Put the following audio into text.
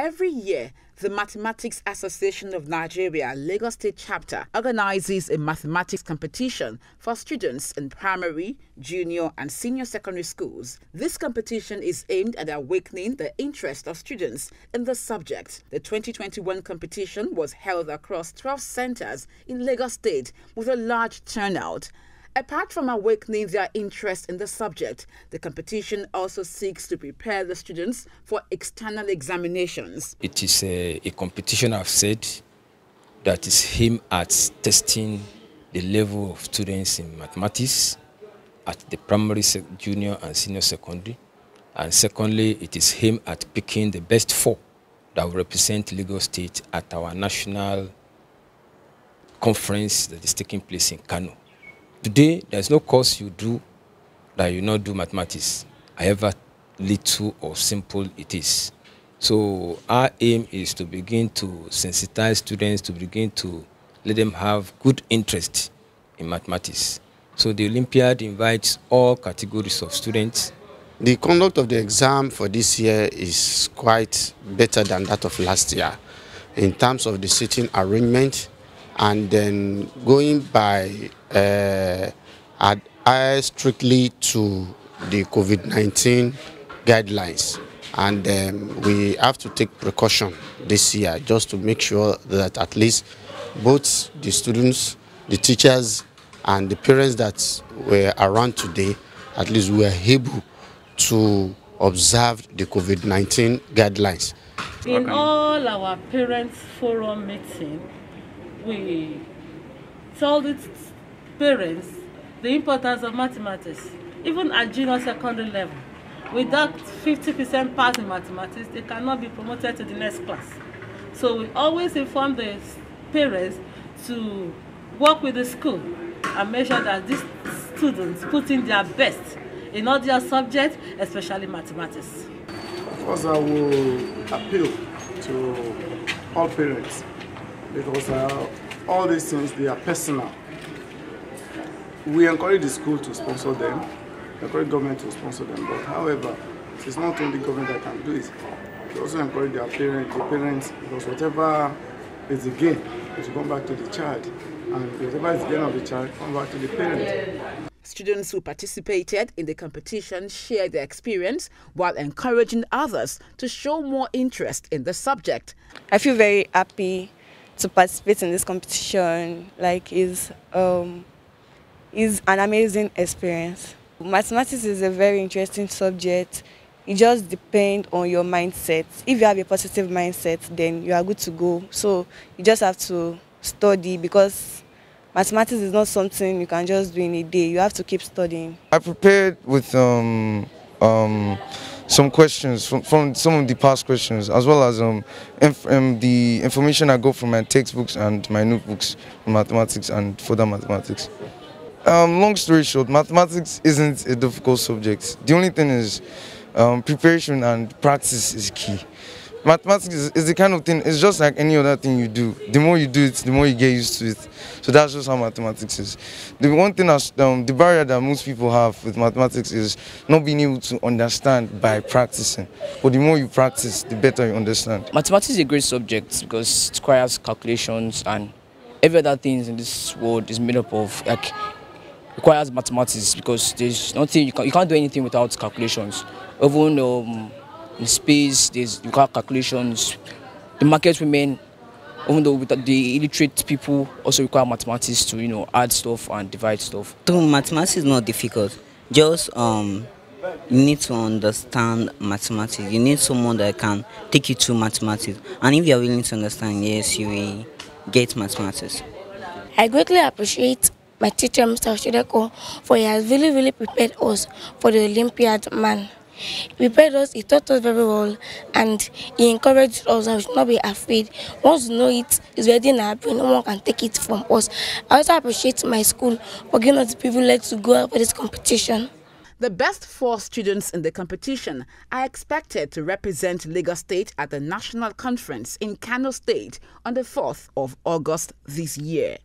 Every year, the Mathematics Association of Nigeria Lagos State Chapter organizes a mathematics competition for students in primary, junior, and senior secondary schools. This competition is aimed at awakening the interest of students in the subject. The 2021 competition was held across 12 centers in Lagos State with a large turnout. Apart from awakening their interest in the subject, the competition also seeks to prepare the students for external examinations. It is a, a competition, I've said, that is aimed at testing the level of students in mathematics at the primary, junior, and senior secondary. And secondly, it is aimed at picking the best four that will represent Lagos State at our national conference that is taking place in Kano. Today, there's no course you do that you not do mathematics, however little or simple it is. So our aim is to begin to sensitize students, to begin to let them have good interest in mathematics. So the Olympiad invites all categories of students. The conduct of the exam for this year is quite better than that of last year in terms of the seating arrangement and then going by uh, adhere strictly to the COVID-19 guidelines. And um, we have to take precaution this year just to make sure that at least both the students, the teachers, and the parents that were around today, at least we are able to observe the COVID-19 guidelines. In all our parents forum meeting, we told its parents the importance of mathematics, even at junior secondary level. Without 50% pass in mathematics, they cannot be promoted to the next class. So we always inform the parents to work with the school and make sure that these students put in their best in all their subjects, especially mathematics. Of course, I will appeal to all parents because uh, all these things they are personal. We encourage the school to sponsor them, we encourage government to sponsor them, but however, it's not only government that can do it. We also encourage their parents, the parents, because whatever is the gain, it will come back to the child, and whatever is the gain of the child, come back to the parent. Students who participated in the competition shared their experience while encouraging others to show more interest in the subject. I feel very happy to participate in this competition like is um, is an amazing experience. Mathematics is a very interesting subject. It just depends on your mindset. If you have a positive mindset, then you are good to go. So you just have to study because mathematics is not something you can just do in a day. You have to keep studying. I prepared with um, um, some questions from, from some of the past questions, as well as um, inf um, the information I got from my textbooks and my notebooks for mathematics and further mathematics. Um, long story short, mathematics isn't a difficult subject. The only thing is um, preparation and practice is key mathematics is, the kind of thing, it's just like any other thing you do. The more you do it, the more you get used to it. So that's just how mathematics is. The one thing, that's, um, the barrier that most people have with mathematics is not being able to understand by practicing. But the more you practice, the better you understand. Mathematics is a great subject because it requires calculations and every other things in this world is made up of like requires mathematics because there's nothing you, can, you can't do anything without calculations. Even um, in space, there's you got calculations. The market women, even though with the illiterate people, also require mathematics to you know add stuff and divide stuff. So mathematics is not difficult. Just um, you need to understand mathematics. You need someone that can take you to mathematics. And if you are willing to understand, yes, you will get mathematics. I greatly appreciate my teacher, Mr. Shideko, for he has really, really prepared us for the Olympiad man. He prepared us, he taught us very well, and he encouraged us that we should not be afraid. Once you know it, it's already in no one can take it from us. I also appreciate my school for giving us the privilege to go out for this competition. The best four students in the competition are expected to represent Lagos State at the National Conference in Kano State on the 4th of August this year.